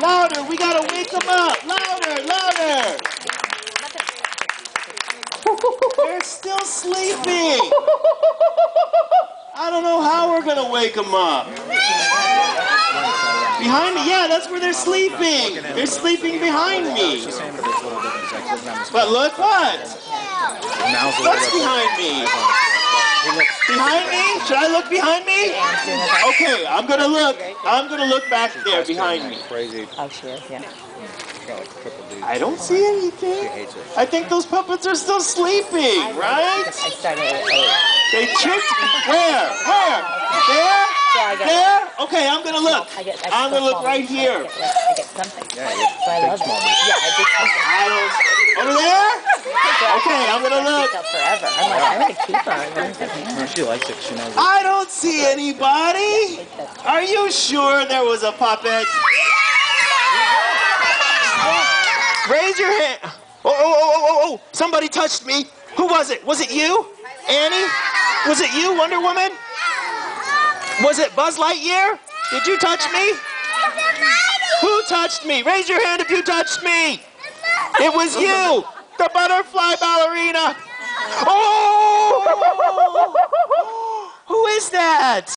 Louder, we gotta wake them up. Louder, louder. They're still sleeping. I don't know how we're gonna wake them up. Behind me, yeah, that's where they're sleeping. They're sleeping behind me. But look what? What's behind me? Behind me? Should I look behind me? Okay, I'm gonna look. I'm gonna look back there behind me. Crazy. Oh, she is, yeah. Got like triple D. I don't see anything. I think those puppets are still sleeping, right? I started at eight. They tricked me. Where? Where? There? So I got- There? Okay, I'm gonna look. I get, I I'm gonna look right here. I get, like, I get something. Yeah, I big love it. Yeah, I did something. I don't. Over there? Okay, I'm gonna look. Up forever. I'm like, I'm gonna keep her. as long as I can. No, she likes it. She knows it. I don't see anybody. Are you sure there was a puppet? Raise your hand. Oh, oh, oh, oh, oh, oh. Somebody touched me. Who was it? Was it you? Annie? Was it you, Wonder Woman? Was it Buzz Lightyear? Did you touch me? Who touched me? Raise your hand if you touched me. It was you, the butterfly ballerina. Oh! Who is that?